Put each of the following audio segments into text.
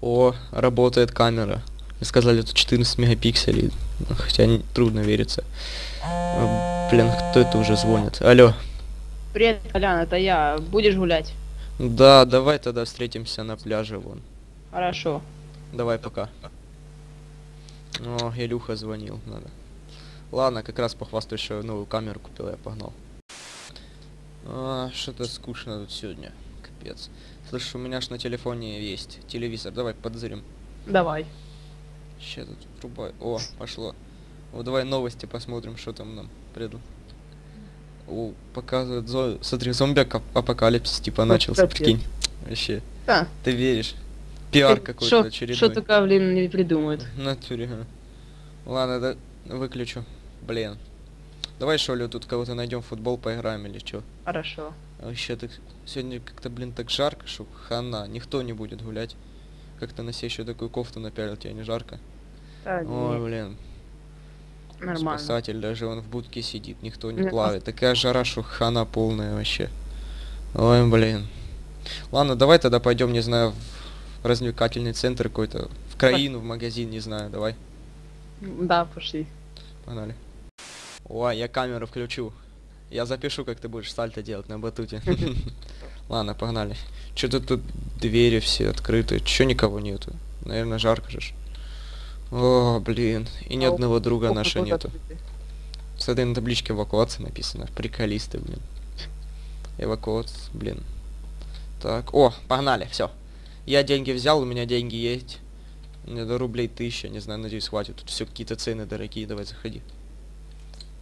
О, работает камера. Мне сказали, тут 14 мегапикселей. Хотя не- трудно верится. Блин, кто это уже звонит? Алло. Привет, Колян, это я. Будешь гулять? Да, давай тогда встретимся на пляже вон. Хорошо. Давай пока. О, Илюха звонил, надо. Ладно, как раз похвастаюсь, что новую камеру купил, я погнал. А, что-то скучно тут сегодня. Капец. Слышь, у меня ж на телефоне есть телевизор. Давай подзырим. Давай. Ща тут врубай. О, пошло. Вот давай новости посмотрим, что там нам предл. О, показывает зо... Смотри, зомби-апокалипсис типа начался, капец. прикинь. Вообще, Да. ты веришь? Пиар какой-то Что очередной. только, блин, не придумают. В натуре. Ладно, да, выключу. Блин. Давай, что ли, тут кого-то найдем, футбол поиграем или что? Хорошо. А вообще так сегодня как-то, блин, так жарко, что хана, никто не будет гулять. Как-то на себе еще такую кофту напялил, тебе не жарко? Да, Ой, блин, нормально. спасатель даже он в будке сидит, никто не Не, а- плавает. Такая жара, что хана полная вообще. Ой, блин. Ладно, давай тогда пойдем, не знаю, в развлекательный центр какой-то, в краину, в магазин, не знаю, давай. Да, пошли. Погнали. Ой, я камеру включу. Я запишу, как ты будешь сальто делать на батуте. Ладно, погнали. Что-то тут двери все открыты. Чё никого нету? Наверное, жарко же. О, блин. И ни одного друга нашего нету. закрытый. Смотри, на табличке эвакуация написано. Приколисты, блин. Эвакуация, блин. Так, о, погнали, все. Я деньги взял, у меня деньги есть. Меня до рублей тысяча, не знаю, надеюсь, хватит. Тут все какие-то цены дорогие, давай заходи.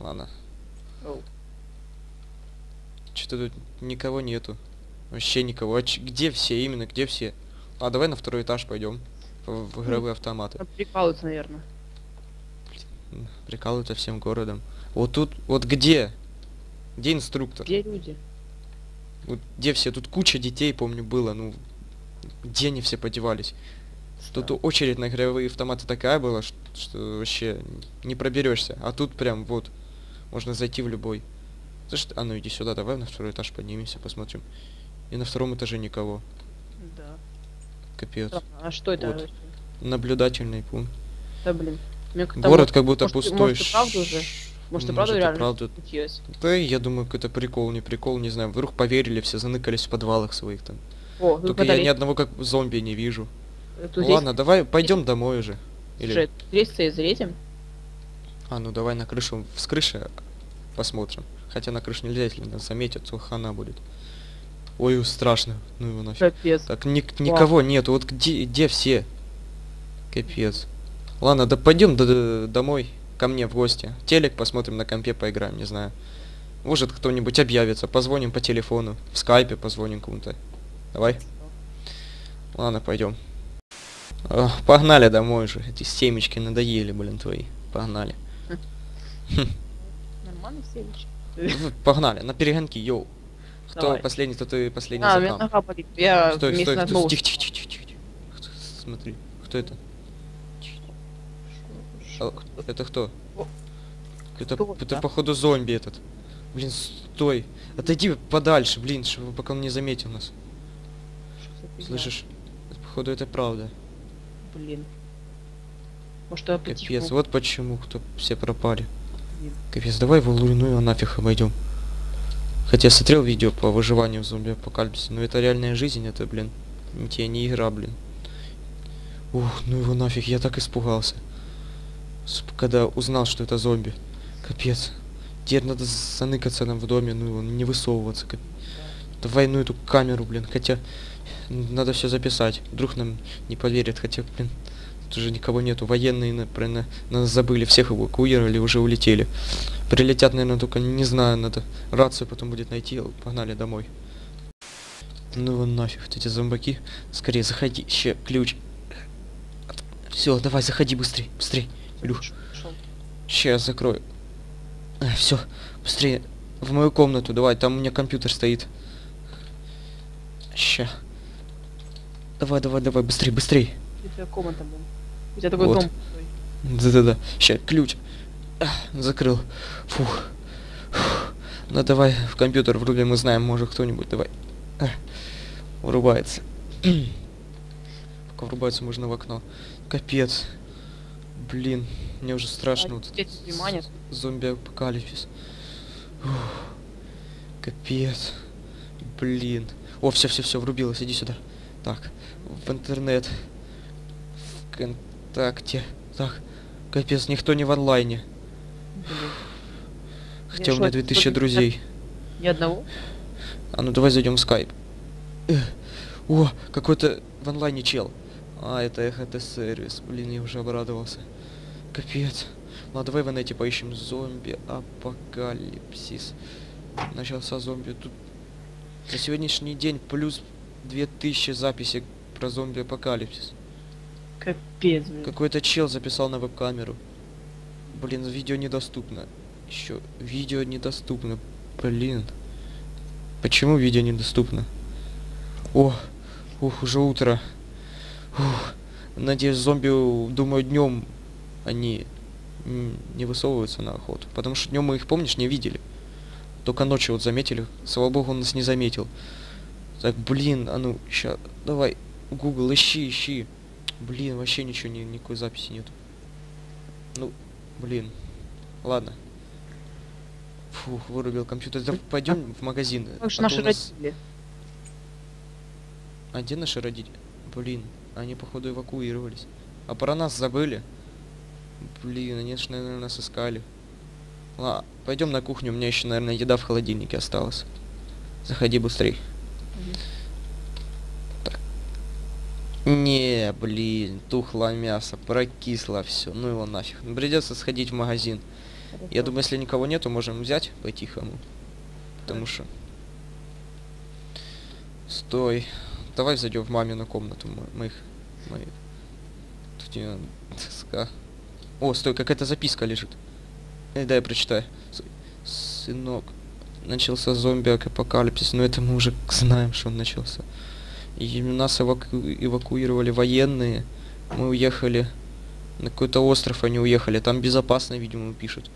Ладно. Что-то тут никого нету. Вообще никого. А где все именно? Где все? А давай на второй этаж пойдем. В, в игровые автоматы. Прикалываются, наверное. Прикалываются всем городом. Вот тут, вот где? Где инструктор? Где люди? Вот где все? Тут куча детей, помню, было. Ну, где они все подевались? Тут Странно. очередь на игровые автоматы такая была, ш- что вообще не проберешься. А тут прям вот, можно зайти в любой. Слышь, а ну иди сюда, давай на второй этаж поднимемся, посмотрим. И на втором этаже никого. Да. Капец. Странно. А что это? Вот. вообще? Наблюдательный пункт. Да, блин. Мне как-то Город как будто может, пустой. может, и правда уже? Может, и правда Может, и реально правда. случилось? Да, я думаю, какой-то прикол, не прикол, не знаю. Вдруг поверили, все заныкались в подвалах своих там. О, тут Только я ни одного как зомби не вижу. Тут Ну есть- ладно, давай пойдем домой уже. Или... Слушай, здесь и залезем. А, ну давай на крышу, с крыши посмотрим. Хотя на крышу нельзя, если нас заметят, то хана будет. Ой, страшно. Ну его нафиг. Капец. Так ник- никого нету. Вот где, где все? Капец. Ладно, да пойдем домой ко мне в гости. Телек посмотрим на компе, поиграем, не знаю. Может кто-нибудь объявится, позвоним по телефону, в скайпе позвоним кому-то. Давай. Ладно, пойдем. Погнали домой уже. Эти семечки надоели, блин, твои. Погнали. Все лечи? В- Погнали, на перегонки, йоу. Кто Давай. последний, то ты последний А, за меня нога болит. Я Стой, вместе стой, кто- ногу тихо, тихо, тихо, тихо. Кто- Смотри, кто это? А, Это кто? Это, кто это это? походу зомби этот. Блин, стой. Отойди подальше, блин, чтобы пока он не заметил нас. Слышишь? Походу это правда. Блин. Может, я Капец, вот почему кто все пропали. Капец, давай его ну его нафиг обойдем. Хотя смотрел видео по выживанию в зомби апокалипсисе, но это реальная жизнь, это, блин, не те не игра, блин. Ух, ну его нафиг, я так испугался. Когда узнал, что это зомби. Капец. Теперь надо заныкаться нам в доме, ну его не высовываться. кап- Давай, ну эту камеру, блин, хотя надо все записать. Вдруг нам не поверят, хотя, блин, тут уже никого нету. Военные, на, про- на- на нас забыли, всех эвакуировали, уже улетели. Прилетят, наверное, только не знаю, надо рацию потом будет найти. Погнали домой. Ну его нафиг, вот эти зомбаки. Скорее, заходи, ще ключ. Все, давай, заходи быстрей, быстрей. Пошёл. сейчас закрою. Все, быстрее. В мою комнату, давай, там у меня компьютер стоит. Ща. Давай, давай, давай, быстрей, быстрей. Где твоя комната, блин? У тебя такой Вот. дом. Да-да-да. Ща, ключ. А, закрыл. Фух. Фух. Ну давай в компьютер врубим, мы знаем, может кто-нибудь, давай. А, врубается. В врубается можно в окно. Капец. Блин, мне уже страшно. вот Дети этот Зомби-апокалипсис. Капец. Блин. О, все, все, все, врубилась, иди сюда. Так, в интернет. ВКонтакте. Так, капец, никто не в онлайне. Блин. Хотя у меня шо, 2000 только друзей. Ни одного? А ну давай зайдем в скайп. О, какой-то в онлайне чел. А, это ЭХТ сервис. Блин, я уже обрадовался. Капец. Ладно, давай в инете поищем зомби апокалипсис. Начался зомби. Тут за сегодняшний день плюс 2000 записей про зомби апокалипсис. Капец. Какой-то чел записал на веб-камеру. Блин, видео недоступно. Еще видео недоступно. Блин. Почему видео недоступно? О, ух, уже утро. Ух. Надеюсь, зомби, думаю, днем они не высовываются на охоту. Потому что днем мы их, помнишь, не видели. Только ночью вот заметили. Слава богу, он нас не заметил. Так, блин, а ну, ща, давай, Google, ищи, ищи. Блин, вообще ничего, ни, никакой записи нету. Ну, блин. Ладно. Фух, вырубил компьютер. Да пойдем в магазин. Же а то наши нас- родители? А где наши родители? Блин, они походу эвакуировались. А про нас забыли? Блин, они ж, наверное, нас искали. Ладно, пойдем на кухню, у меня еще, наверное, еда в холодильнике осталась. Заходи быстрей. Мгм. Не, блин, тухло мясо, прокисло все, ну его нафиг. Придется сходить в магазин. Я Хорошо. думаю, если никого нету, можем взять по-тихому. Потому что... Стой. Давай зайдем в мамину комнату. Мы, мы их... Мы... Тут у неё доска. О, стой, какая-то записка лежит. Э, дай я прочитаю. Сынок, начался зомби-апокалипсис, но это мы уже знаем, что он начался. И нас эваку- эвакуировали военные. Мы уехали на какой-то остров, они уехали. Там безопасно, видимо, пишут.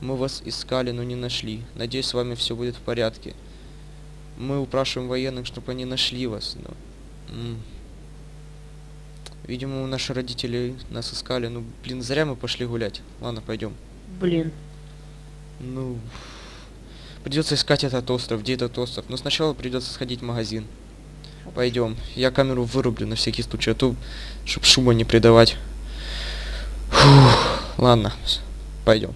Мы вас искали, но не нашли. Надеюсь, с вами все будет в порядке. Мы упрашиваем военных, чтобы они нашли вас. Но... м. Видимо, наши родители нас искали. Ну, блин, зря мы пошли гулять. Ладно, пойдем. Блин. Ну, придется искать этот остров. Где этот остров? Но сначала придется сходить в магазин. Пойдем. Я камеру вырублю на всякий случай, а то, чтоб шума не придавать. Фух. Ладно, пойдем.